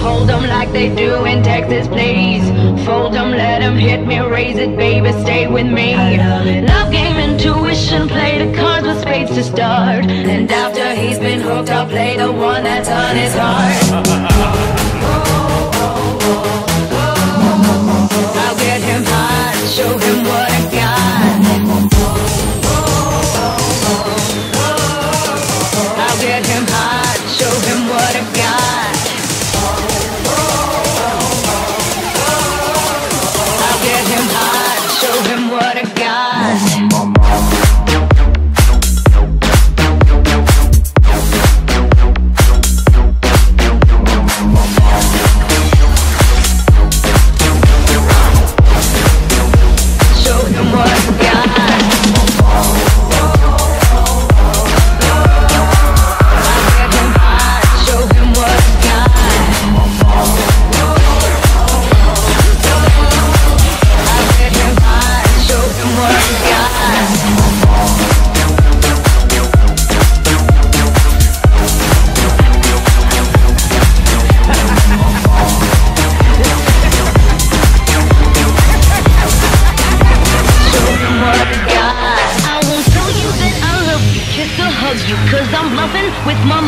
hold 'em like they do in Texas, please. Fold 'em, let 'em hit me, raise it, baby, stay with me. Love game, intuition, play the cards with spades to start. And after he's been hooked, I'll play the one that's on his heart.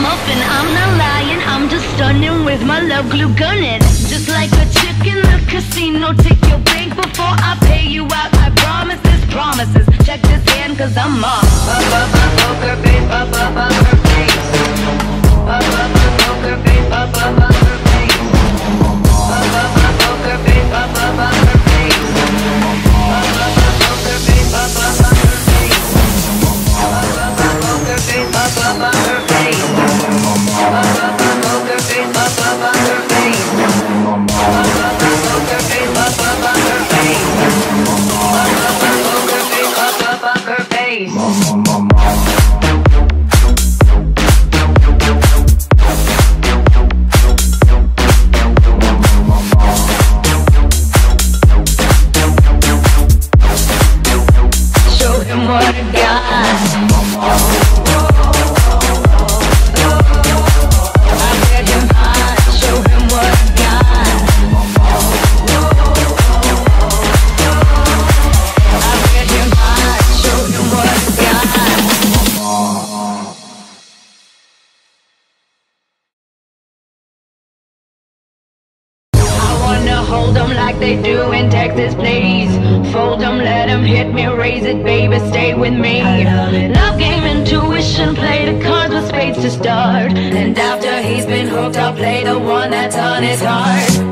Muffin. I'm not lying, I'm just stunning with my love glue gunning. Just like a chick in the casino, take your bank before I pay you out. I promises, promises. Check this hand, cause I'm off. Hold 'em like they do in Texas, please. Fold 'em, let 'em hit me, raise it, baby, stay with me. Love game, intuition, play the cards with spades to start. And after he's been hooked, I'll play the one that's on his heart.